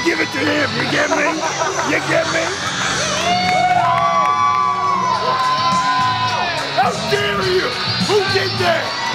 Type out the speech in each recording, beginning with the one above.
and give it to him. You get me? You get me? How dare you? Who did that?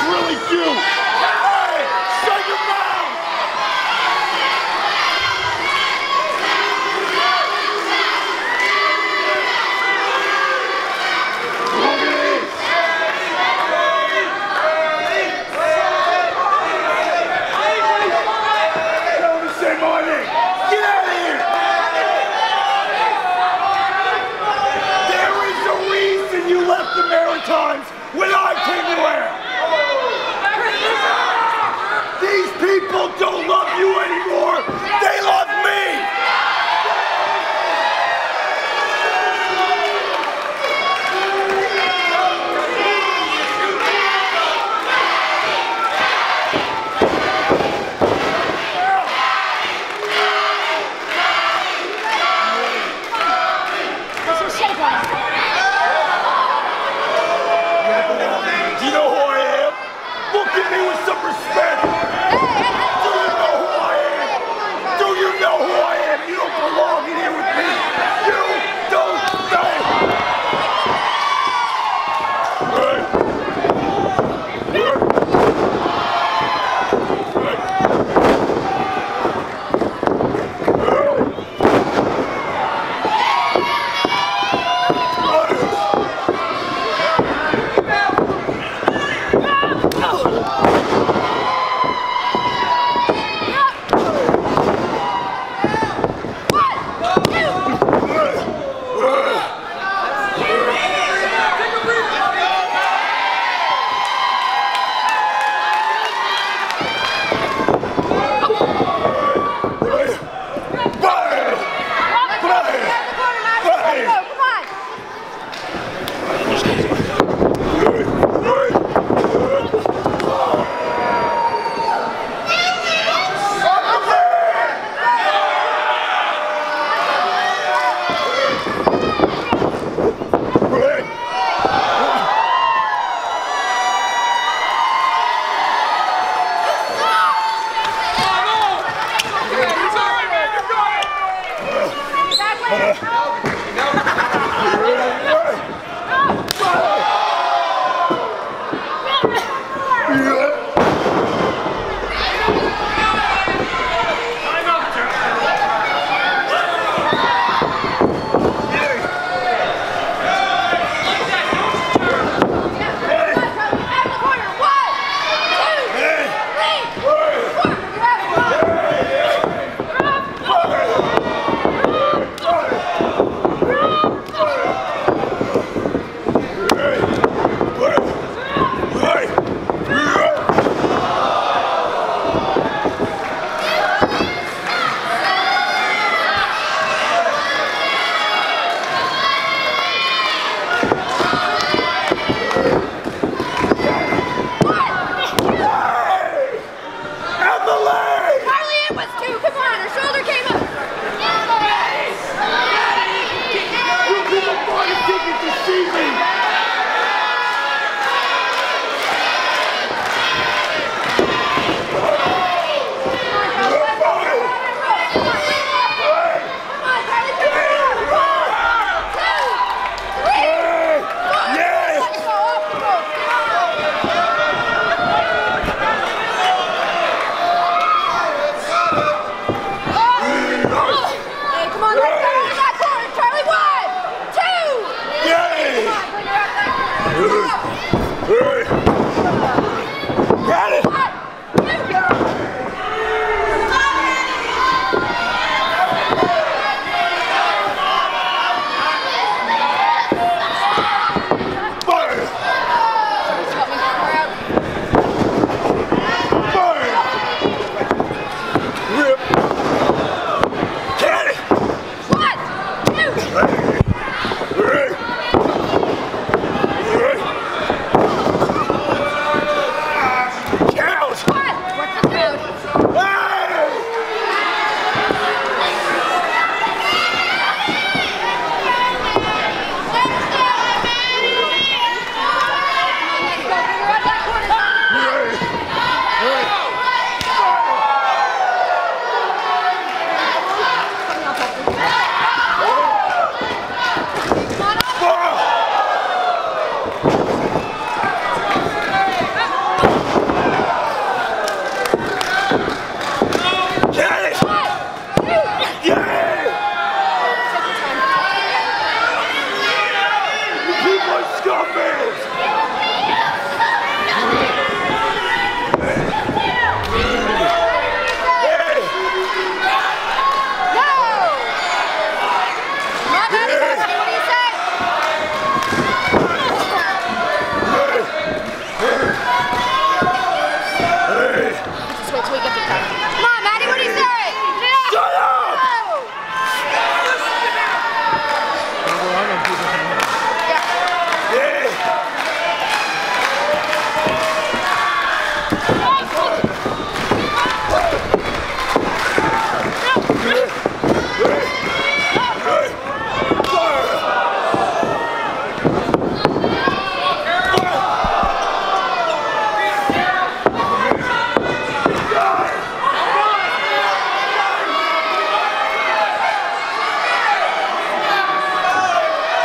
It's really cute. You know who I am? Look at me with some respect. Uh,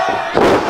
Yeah!